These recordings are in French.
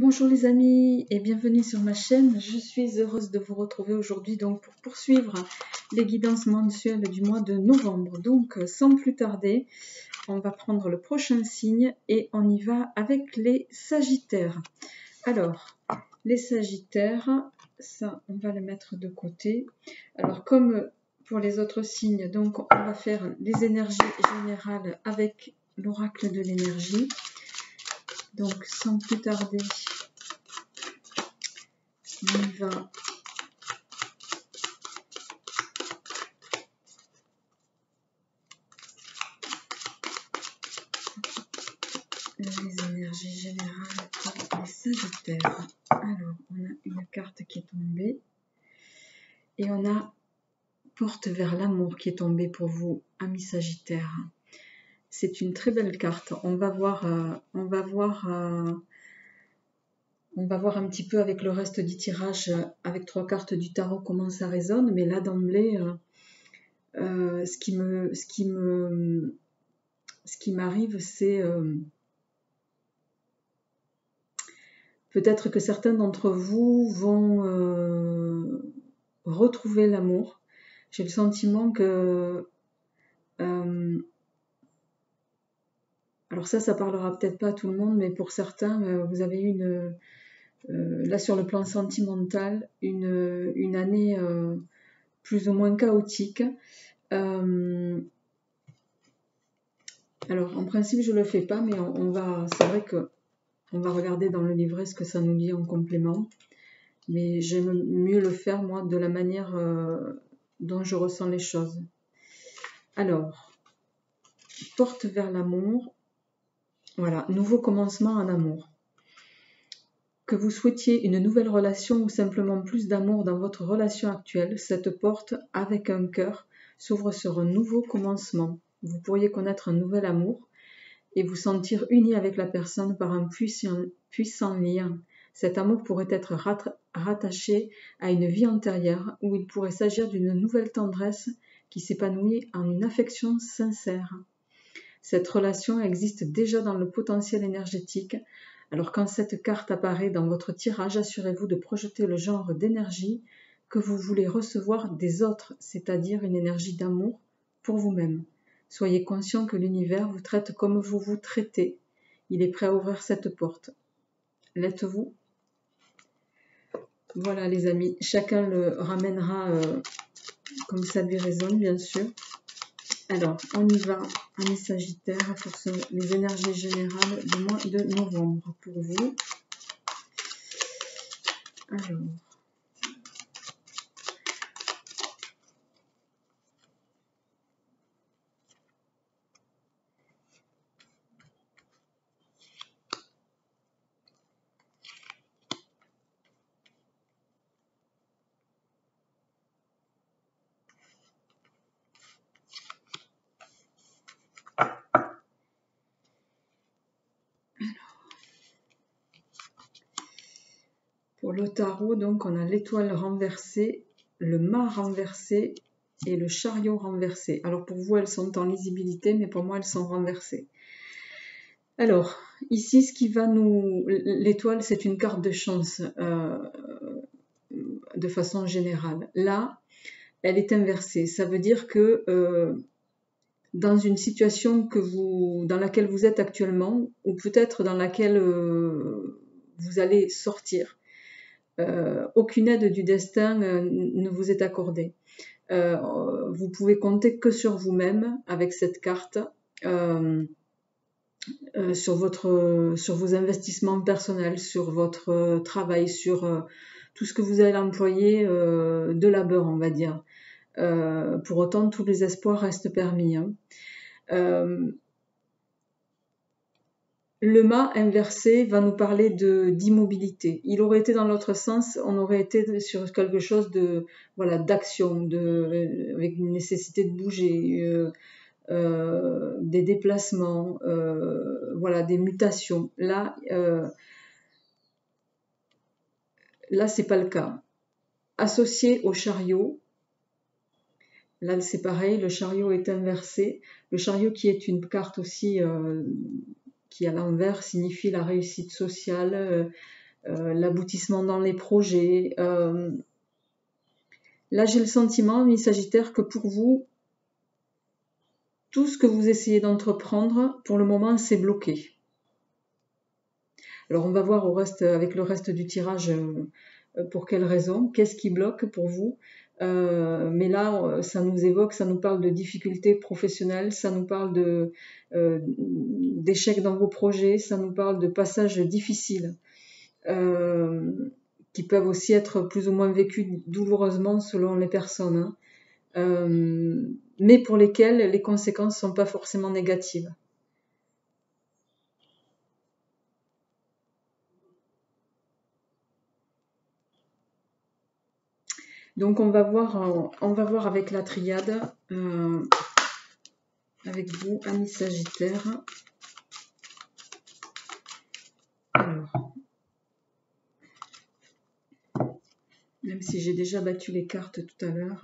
Bonjour les amis et bienvenue sur ma chaîne. Je suis heureuse de vous retrouver aujourd'hui donc pour poursuivre les guidances mensuelles du mois de novembre. Donc sans plus tarder, on va prendre le prochain signe et on y va avec les Sagittaires. Alors, les Sagittaires, ça on va le mettre de côté. Alors comme pour les autres signes, donc on va faire les énergies générales avec l'oracle de l'énergie. Donc, sans plus tarder, on y va. Les énergies générales pour les Sagittaires. Alors, on a une carte qui est tombée. Et on a porte vers l'amour qui est tombée pour vous, amis Sagittaires. C'est une très belle carte. On va voir, euh, on va voir, euh, on va voir un petit peu avec le reste du tirage, euh, avec trois cartes du tarot, comment ça résonne. Mais là d'emblée, ce qui m'arrive, c'est peut-être que certains d'entre vous vont retrouver l'amour. J'ai le sentiment que alors ça, ça parlera peut-être pas à tout le monde, mais pour certains, euh, vous avez eu une, euh, là sur le plan sentimental, une, une année euh, plus ou moins chaotique. alors en principe, je le fais pas, mais on, va, c'est vrai que on va regarder dans le livret ce que ça nous dit en complément. Mais j'aime mieux le faire moi de la manière dont je ressens les choses. Alors, porte vers l'amour, voilà, nouveau commencement en amour. Que vous souhaitiez une nouvelle relation ou simplement plus d'amour dans votre relation actuelle, cette porte avec un cœur s'ouvre sur un nouveau commencement. Vous pourriez connaître un nouvel amour et vous sentir uni avec la personne par un puissant, lien. Cet amour pourrait être rattaché à une vie antérieure où il pourrait s'agir d'une nouvelle tendresse qui s'épanouit en une affection sincère. Cette relation existe déjà dans le potentiel énergétique. Alors quand cette carte apparaît dans votre tirage, assurez-vous de projeter le genre d'énergie que vous voulez recevoir des autres, c'est-à-dire une énergie d'amour pour vous-même. Soyez conscient que l'univers vous traite comme vous vous traitez. Il est prêt à ouvrir cette porte. L'êtes-vous? Voilà les amis, chacun le ramènera euh, comme ça lui résonne bien sûr. Alors, on y va, amis Sagittaire, pour les énergies générales du mois de novembre pour vous. Alors, Pour le tarot, donc, on a l'étoile renversée, le mât renversé et le chariot renversé. Alors pour vous, elles sont en lisibilité, mais pour moi, elles sont renversées. Alors, ici, ce qui va nous... L'étoile, c'est une carte de chance euh, de façon générale. Là, elle est inversée. Ça veut dire que euh, dans une situation que vous, dans laquelle vous êtes actuellement, ou peut-être dans laquelle euh, vous allez sortir, aucune aide du destin euh, ne vous est accordée. Euh, vous pouvez compter que sur vous-même avec cette carte. sur vos investissements personnels, sur votre travail, sur tout ce que vous allez employer de labeur, on va dire. pour autant, tous les espoirs restent permis. Hein. Le mât inversé va nous parler d'immobilité. Il aurait été dans l'autre sens, on aurait été sur quelque chose de voilà d'action, euh, avec une nécessité de bouger, euh, euh, des déplacements, voilà des mutations. Là, là c'est pas le cas. Associé au chariot, Là, c'est pareil, le chariot est inversé. Le chariot qui est une carte aussi qui à l'envers signifie la réussite sociale, euh, l'aboutissement dans les projets. là, j'ai le sentiment, mi Sagittaire, que pour vous, tout ce que vous essayez d'entreprendre, pour le moment, c'est bloqué. Alors, on va voir au reste, avec le reste du tirage pour quelles raisons, qu'est-ce qui bloque pour vous. Euh, mais là, ça nous évoque, ça nous parle de difficultés professionnelles, ça nous parle euh, d'échecs dans vos projets, ça nous parle de passages difficiles euh, qui peuvent aussi être plus ou moins vécus douloureusement selon les personnes, hein. mais pour lesquels les conséquences ne sont pas forcément négatives. Donc on va voir, euh, on va voir avec la triade, euh, avec vous, amis Sagittaire. Même si j'ai déjà battu les cartes tout à l'heure.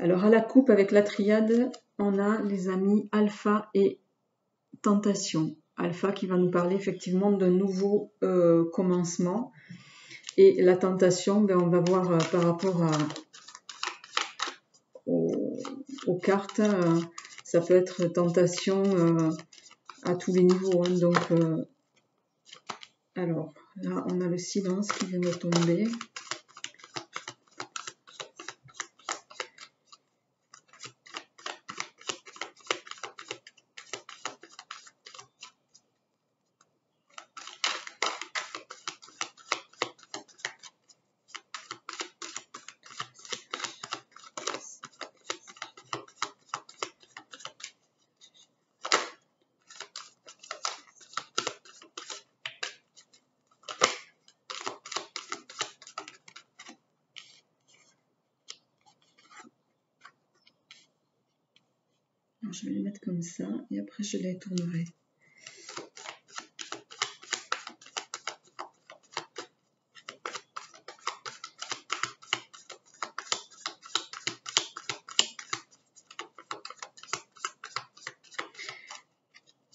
Alors à la coupe avec la triade, on a les amis alpha et tentation. Alpha qui va nous parler effectivement d'un nouveau euh, commencement. Et la tentation, ben, on va voir euh, par rapport aux, cartes, euh, ça peut être tentation à tous les niveaux. Hein. donc, alors là, on a le silence qui vient de tomber. Je vais les mettre comme ça et après je les tournerai.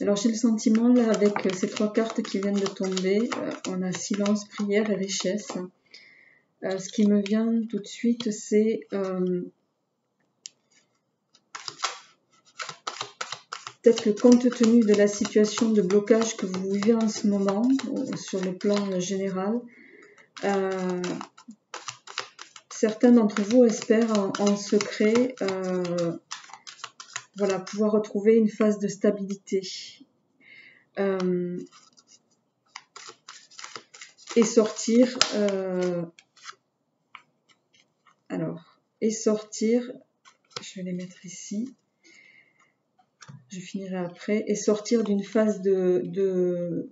Alors j'ai le sentiment là avec ces trois cartes qui viennent de tomber, euh, on a silence, prière et richesse. Euh, ce qui me vient tout de suite c'est euh, Peut-être que compte tenu de la situation de blocage que vous vivez en ce moment, euh, sur le plan général, euh, certains d'entre vous espèrent en, secret euh, voilà, pouvoir retrouver une phase de stabilité. et sortir alors et sortir je vais les mettre ici je finirai après, et sortir d'une phase de,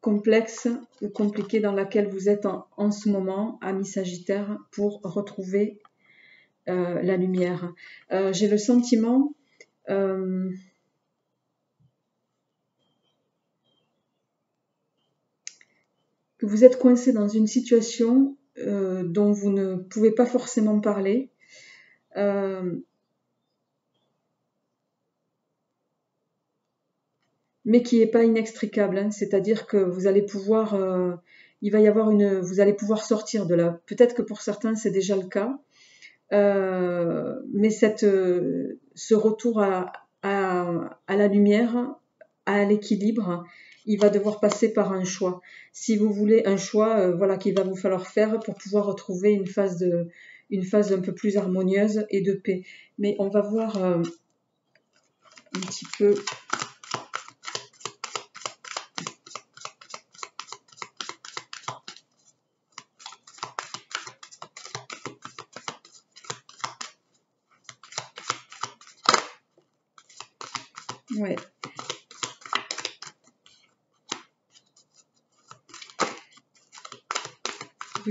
complexe ou compliquée dans laquelle vous êtes en, ce moment, ami Sagittaire, pour retrouver euh, la lumière. Euh, j'ai le sentiment euh, que vous êtes coincé dans une situation dont vous ne pouvez pas forcément parler mais qui n'est pas inextricable. Hein. C'est-à-dire que vous allez pouvoir, euh, il va y avoir une, vous allez pouvoir sortir de là. Peut-être que pour certains c'est déjà le cas, euh, mais cette, euh, ce retour à, la lumière, à l'équilibre, il va devoir passer par un choix. Si vous voulez un choix, voilà, qu'il va vous falloir faire pour pouvoir retrouver une phase de, une phase un peu plus harmonieuse et de paix. Mais on va voir un petit peu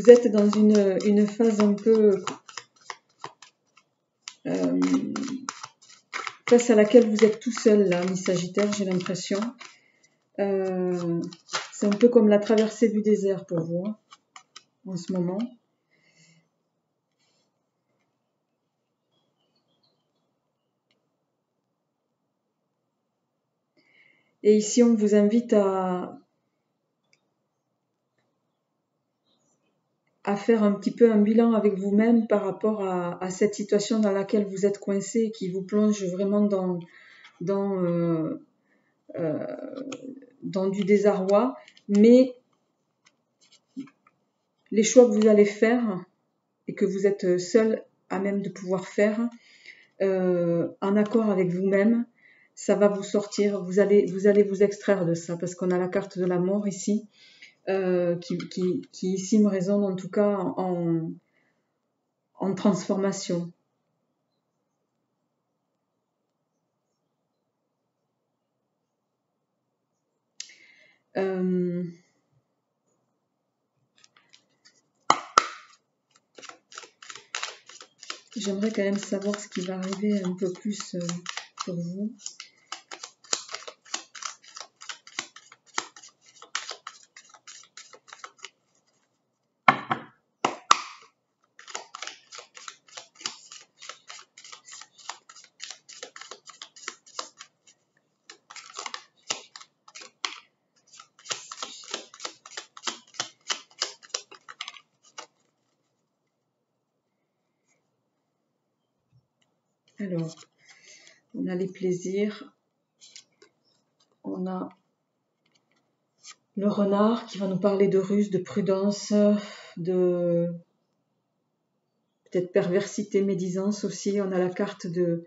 vous êtes dans une, phase un peu euh, face à laquelle vous êtes tout seul, là, Miss Sagittaire, j'ai l'impression. Euh, c'est un peu comme la traversée du désert pour vous hein, en ce moment. Et ici, on vous invite à faire un petit peu un bilan avec vous-même par rapport à, cette situation dans laquelle vous êtes coincé et qui vous plonge vraiment dans, dans, euh, euh, dans du désarroi. Mais les choix que vous allez faire et que vous êtes seul à même de pouvoir faire euh, en accord avec vous-même, ça va vous sortir, vous allez, vous allez vous extraire de ça parce qu'on a la carte de la mort ici. Euh, qui, ici me résonne en tout cas en, en transformation. Euh, j'aimerais quand même savoir ce qui va arriver un peu plus euh, pour vous. Alors, on a les plaisirs. On a le renard qui va nous parler de ruse, de prudence, de peut-être perversité, médisance aussi. On a la carte de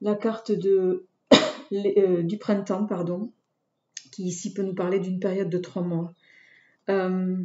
la carte de euh, du printemps, pardon, qui ici peut nous parler d'une période de trois mois. Euh,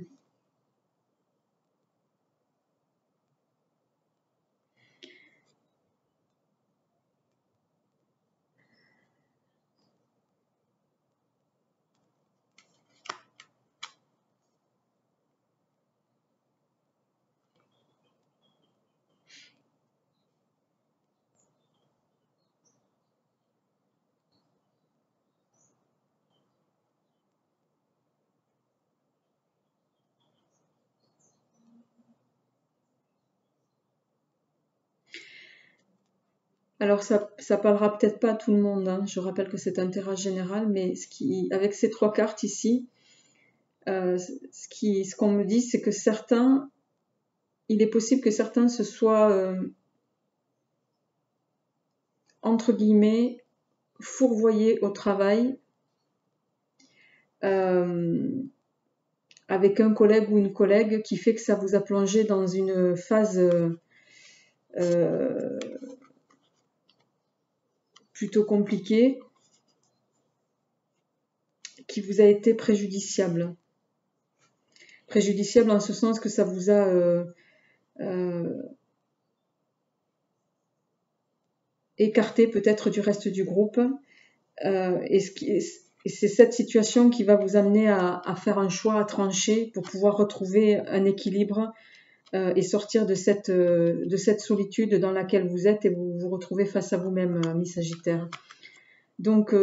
Alors ça, ça parlera peut-être pas à tout le monde. Hein. Je rappelle que c'est un tirage général, mais avec ces trois cartes ici, euh, ce qu'on me dit, c'est que certains, il est possible que certains se soient euh, entre guillemets fourvoyés au travail euh, avec un collègue ou une collègue qui fait que ça vous a plongé dans une phase plutôt compliqué qui vous a été préjudiciable. Préjudiciable en ce sens que ça vous a euh, euh, écarté peut-être du reste du groupe. Euh, et c'est cette situation qui va vous amener à, faire un choix, à trancher pour pouvoir retrouver un équilibre euh, et sortir de cette, euh, de cette solitude dans laquelle vous êtes et vous vous retrouvez face à vous-même, euh, mi Sagittaire. Donc,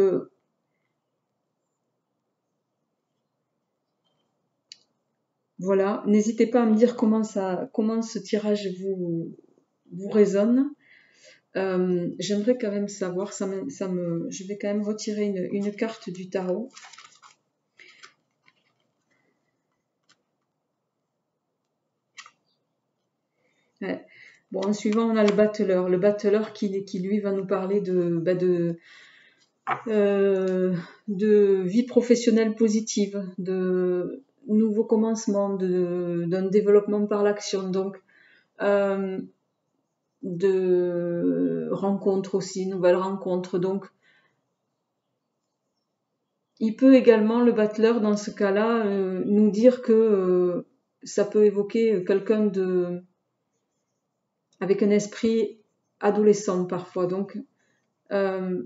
voilà, n'hésitez pas à me dire comment, ça, comment ce tirage vous, vous résonne. J'aimerais quand même savoir, ça ça me, je vais quand même retirer une, une carte du tarot. Bon, en suivant, on a le battleur. Le battleur qui, lui va nous parler de, bah, de, euh, de vie professionnelle positive, de nouveaux commencements, d'un développement par l'action. Donc, euh, de rencontres aussi, nouvelles rencontres. Donc, il peut également, le battleur, dans ce cas-là, euh, nous dire que ça peut évoquer quelqu'un de avec un esprit adolescent parfois. Donc, euh,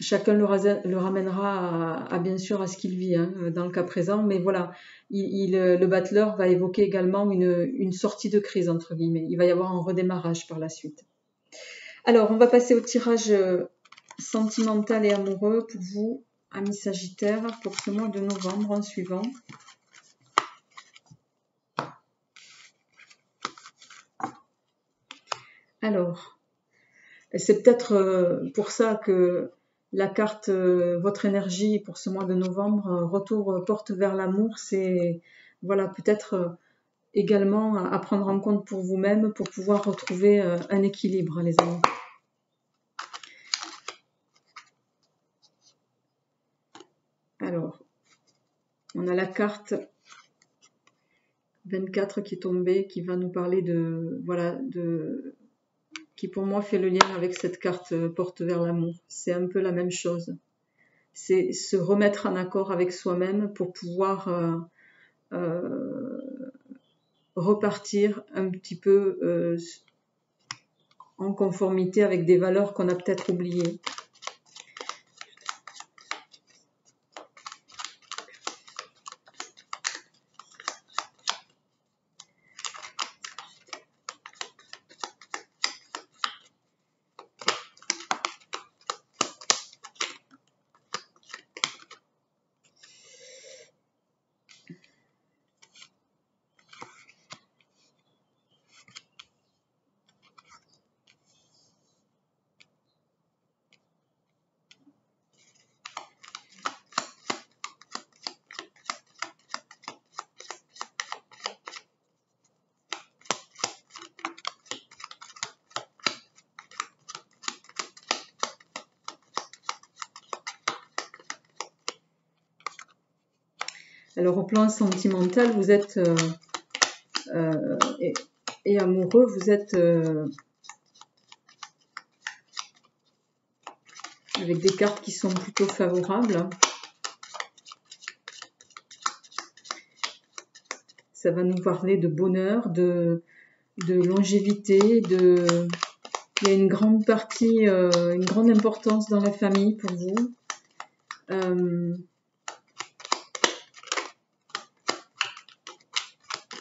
chacun le, ramènera à, bien sûr à ce qu'il vit hein, dans le cas présent, mais voilà, il, le battleur va évoquer également une, sortie de crise entre guillemets. Il va y avoir un redémarrage par la suite. Alors, on va passer au tirage euh, sentimental et amoureux pour vous, amis Sagittaires, pour ce mois de novembre en suivant. Alors, c'est peut-être euh, pour ça que la carte, euh, votre énergie pour ce mois de novembre, euh, retour porte vers l'amour, c'est voilà peut-être également à prendre en compte pour vous-même pour pouvoir retrouver un équilibre, les amis. Alors, on a la carte 24 qui est tombée, qui va nous parler de, voilà, de, qui pour moi fait le lien avec cette carte euh, porte vers l'amour. C'est un peu la même chose. C'est se remettre en accord avec soi-même pour pouvoir euh, euh, repartir un petit peu en conformité avec des valeurs qu'on a peut-être oubliées. Alors au plan sentimental, vous êtes euh, euh, et, amoureux, vous êtes euh, avec des cartes qui sont plutôt favorables. Ça va nous parler de bonheur, de, longévité, de il y a une grande partie, une grande importance dans la famille pour vous.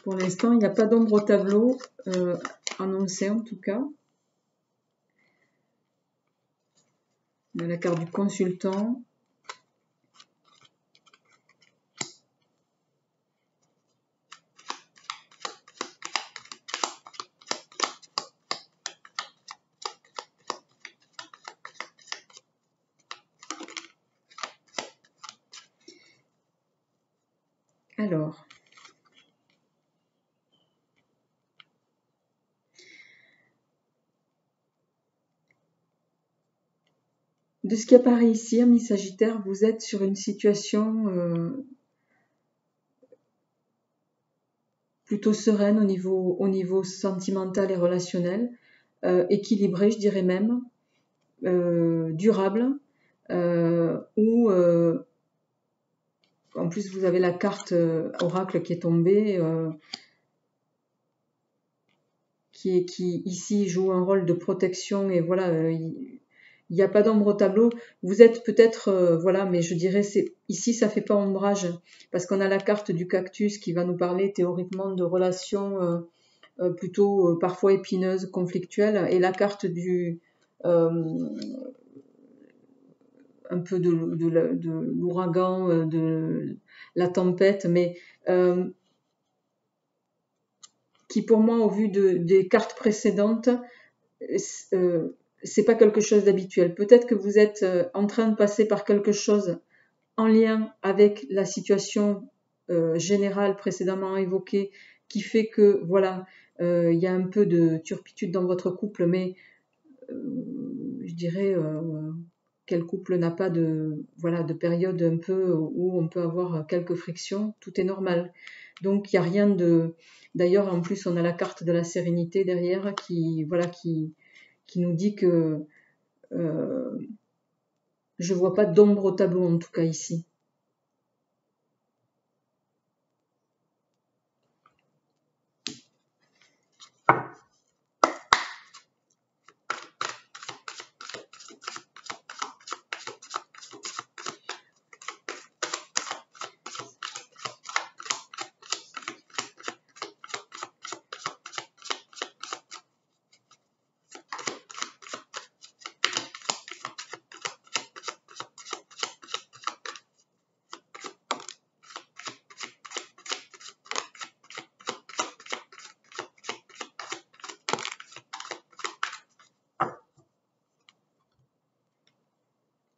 Pour l'instant, il n'y a pas d'ombre au tableau euh, annoncé en tout cas. On la carte du consultant. Alors, De ce qui apparaît ici, ami Sagittaire, vous êtes sur une situation euh, plutôt sereine au niveau, au niveau sentimental et relationnel, euh, équilibré, je dirais même, euh, durable, où en plus vous avez la carte oracle qui est tombée, qui, qui ici joue un rôle de protection et voilà il n'y a pas d'ombre au tableau. Vous êtes peut-être, euh, voilà, mais je dirais, ici, ça fait pas ombrage, parce qu'on a la carte du cactus qui va nous parler théoriquement de relations euh, euh, plutôt parfois épineuses, conflictuelles, et la carte du un peu de, l'ouragan, de la tempête, mais qui pour moi, au vu de, des cartes précédentes, c'est pas quelque chose d'habituel. Peut-être que vous êtes euh, en train de passer par quelque chose en lien avec la situation euh, générale précédemment évoquée qui fait que voilà, euh, il y a un peu de turpitude dans votre couple, mais je dirais quel couple n'a pas de voilà de période un peu où on peut avoir quelques frictions, tout est normal. Donc il n'y a rien de d'ailleurs en plus on a la carte de la sérénité derrière qui voilà qui qui nous dit que euh, je vois pas d'ombre au tableau en tout cas ici.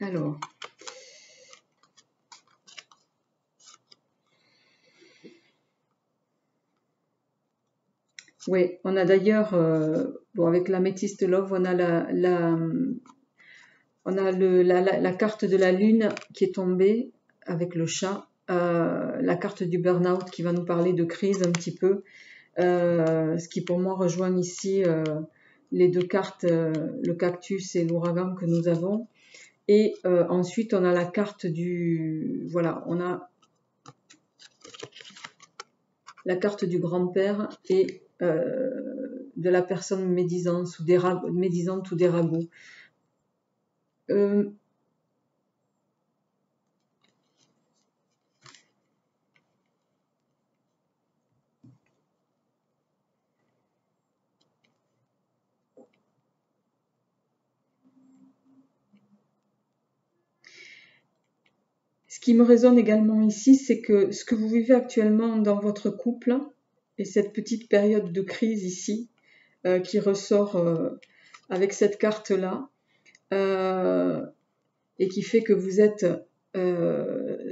Alors. Oui, on a d'ailleurs, euh, bon, avec la métiste Love, on a la, on a la, carte de la lune qui est tombée avec le chat, euh, la carte du burn-out qui va nous parler de crise un petit peu, euh, ce qui pour moi rejoint ici les deux cartes, le cactus et l'ouragan que nous avons. Et ensuite, on a la carte du... Voilà, on a la carte du grand-père et euh, de la personne médisante ou des, médisante ou des ragots. Euh, qui me résonne également ici, c'est que ce que vous vivez actuellement dans votre couple, et cette petite période de crise ici euh, qui ressort euh, avec cette carte-là euh, et qui fait que vous êtes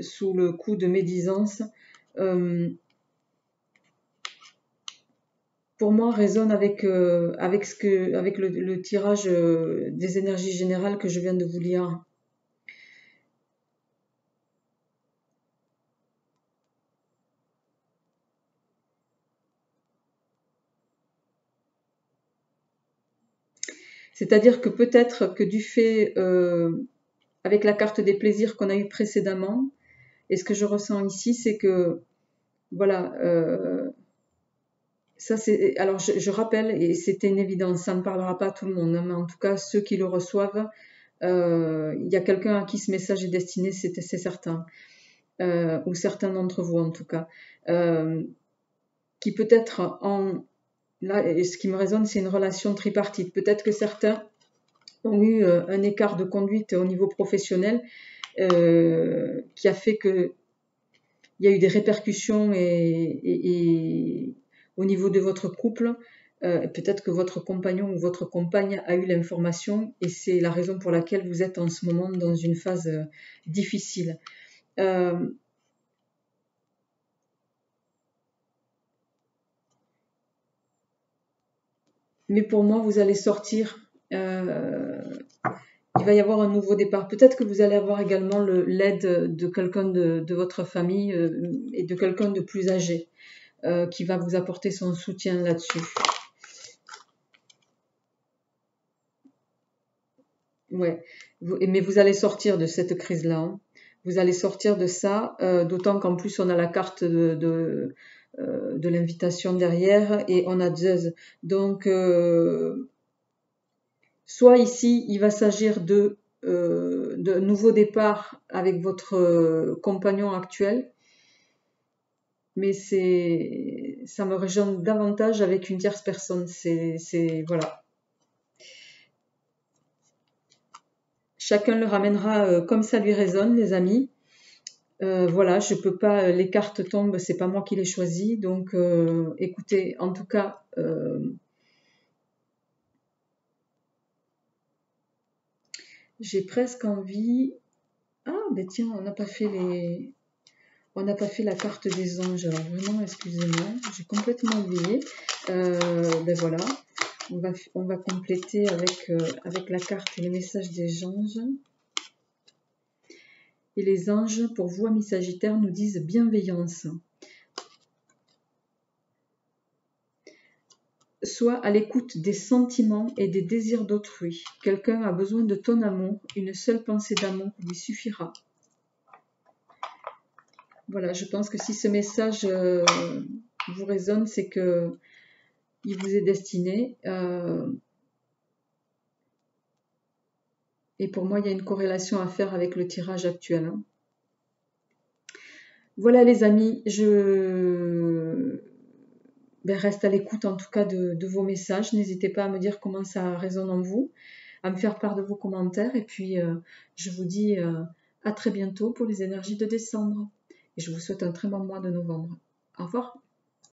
sous le coup de médisance, pour moi résonne avec, avec, ce que, avec le tirage des énergies générales que je viens de vous lire. C'est-à-dire que peut-être que du fait, euh, avec la carte des plaisirs qu'on a eu précédemment, et ce que je ressens ici, c'est que, voilà, euh, ça c'est, alors je, rappelle, et c'était une évidence, ça ne parlera pas à tout le monde, hein, mais en tout cas, ceux qui le reçoivent, euh, il y a quelqu'un à qui ce message est destiné, c'est certain, ou certains d'entre vous en tout cas, qui peut-être en là, ce qui me résonne, c'est une relation tripartite. Peut-être que certains ont eu euh, un écart de conduite au niveau professionnel euh, qui a fait que il y a eu des répercussions et, au niveau de votre couple, euh, peut-être que votre compagnon ou votre compagne a eu l'information et c'est la raison pour laquelle vous êtes en ce moment dans une phase difficile. Mais pour moi, vous allez sortir. Euh, il va y avoir un nouveau départ. Peut-être que vous allez avoir également l'aide de quelqu'un de, votre famille euh, et de quelqu'un de plus âgé euh, qui va vous apporter son soutien là-dessus. Ouais, mais vous allez sortir de cette crise-là. Hein. Vous allez sortir de ça, d'autant qu'en plus on a la carte de de l'invitation derrière et on a deux. Donc, euh, soit ici, il va s'agir de, euh, de nouveau départ avec votre compagnon actuel, mais c'est ça me régionne davantage avec une tierce personne. C'est voilà. Chacun le ramènera comme ça lui résonne, les amis. Euh, voilà, je peux pas, les cartes tombent, c'est pas moi qui les choisis. Donc, euh, écoutez, en tout cas, euh, j'ai presque envie. Ah, ben tiens, on n'a pas fait les, on n'a pas fait la carte des anges. Alors vraiment, excusez-moi, j'ai complètement oublié. ben voilà, on va, on va compléter avec, avec la carte et les messages des anges. Et les anges, pour vous, amis Sagittaires, nous disent bienveillance. Sois à l'écoute des sentiments et des désirs d'autrui. Quelqu'un a besoin de ton amour, une seule pensée d'amour lui suffira. Voilà, je pense que si ce message euh, vous résonne, c'est que il vous est destiné. Euh, Et pour moi, il y a une corrélation à faire avec le tirage actuel. Hein. Voilà les amis, je ben, reste à l'écoute en tout cas de, vos messages. N'hésitez pas à me dire comment ça résonne en vous, à me faire part de vos commentaires. Et puis, euh, je vous dis euh, à très bientôt pour les énergies de décembre. Et je vous souhaite un très bon mois de novembre. Au revoir.